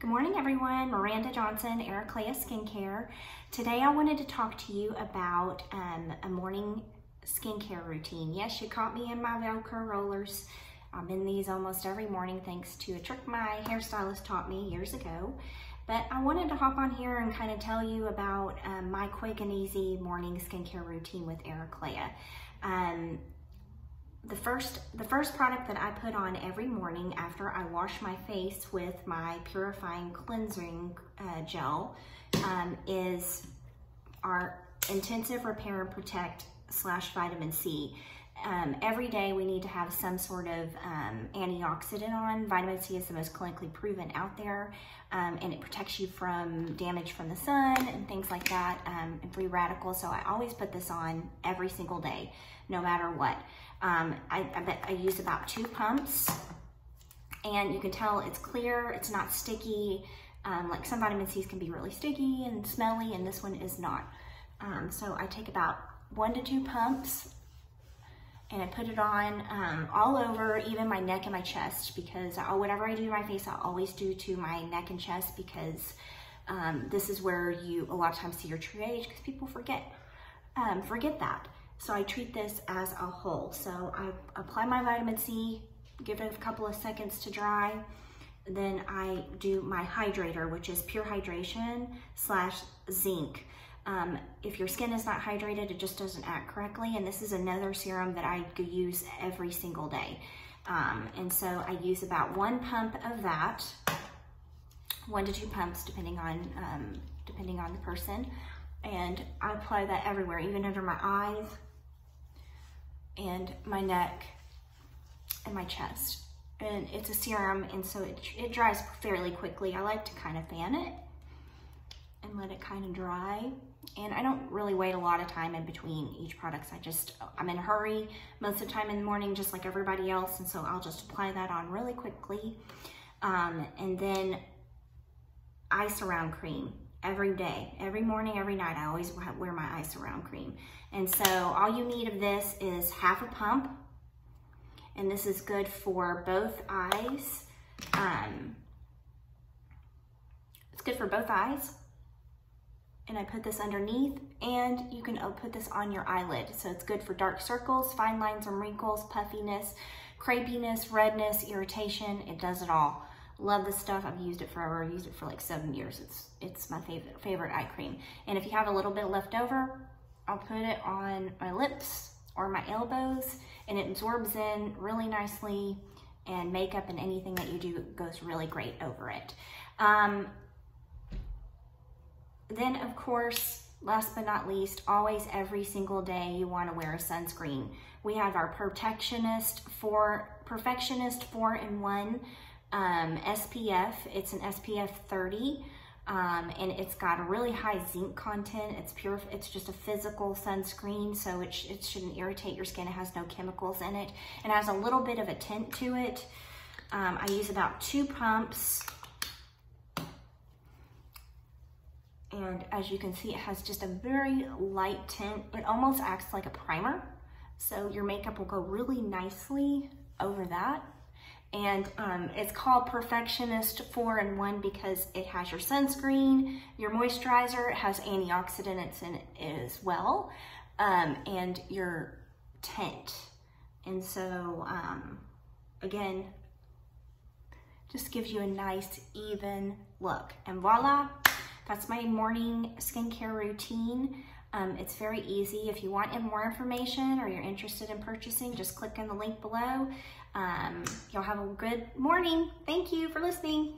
Good morning everyone, Maranda Johnson, Eraclea Skincare. Today I wanted to talk to you about um, a morning skincare routine. Yes, you caught me in my Velcro rollers. I'm in these almost every morning thanks to a trick my hairstylist taught me years ago. But I wanted to hop on here and kind of tell you about um, my quick and easy morning skincare routine with Eraclea. Um, the first, the first product that I put on every morning after I wash my face with my purifying cleansing uh, gel um, is our intensive repair and protect slash vitamin C. Um, every day we need to have some sort of um, antioxidant on. Vitamin C is the most clinically proven out there um, and it protects you from damage from the sun and things like that um, and free radicals. So I always put this on every single day, no matter what. Um, I, I, bet I use about two pumps and you can tell it's clear, it's not sticky. Um, like some vitamin C's can be really sticky and smelly and this one is not. So I take about one to two pumps and I put it on um, all over, even my neck and my chest because I, whatever I do to my face, I always do to my neck and chest because um, this is where you a lot of times see your true age because people forget, um, forget that. So I treat this as a whole. So I apply my vitamin C, give it a couple of seconds to dry. Then I do my hydrator, which is pure hydration slash zinc. Um, if your skin is not hydrated, it just doesn't act correctly. And this is another serum that I use every single day. Um, and so I use about one pump of that, one to two pumps, depending on, um, depending on the person. And I apply that everywhere, even under my eyes, and my neck and my chest. And it's a serum, and so it, it dries fairly quickly. I like to kind of fan it and let it kind of dry. And I don't really wait a lot of time in between each products. I just, I'm in a hurry most of the time in the morning, just like everybody else. And so I'll just apply that on really quickly. Um, and then Eye Surround cream every day, every morning, every night. I always wear my Eye Surround cream. And so all you need of this is half a pump. And this is good for both eyes. Um, it's good for both eyes. And I put this underneath and you can put this on your eyelid. So it's good for dark circles, fine lines and wrinkles, puffiness, crepiness, redness, irritation. It does it all. Love this stuff. I've used it forever. I've used it for like seven years. It's it's my favorite favorite eye cream. And if you have a little bit left over, I'll put it on my lips or my elbows and it absorbs in really nicely and makeup and anything that you do goes really great over it. Um, then of course, last but not least, always every single day you wanna wear a sunscreen. We have our Protectionist for Perfectionist 4-in-1 um, SPF. It's an SPF 30. Um, and it's got a really high zinc content. It's pure, it's just a physical sunscreen, so it, sh it shouldn't irritate your skin. It has no chemicals in it. And it has a little bit of a tint to it. Um, I use about two pumps. And as you can see, it has just a very light tint. It almost acts like a primer. So your makeup will go really nicely over that. And um, it's called Perfectionist 4-in-1 because it has your sunscreen, your moisturizer, it has antioxidants in it as well, um, and your tint. And so, um, again, just gives you a nice, even look. And voila, that's my morning skincare routine. Um, it's very easy. If you want more information or you're interested in purchasing, just click on the link below. Um, y'all have a good morning. Thank you for listening.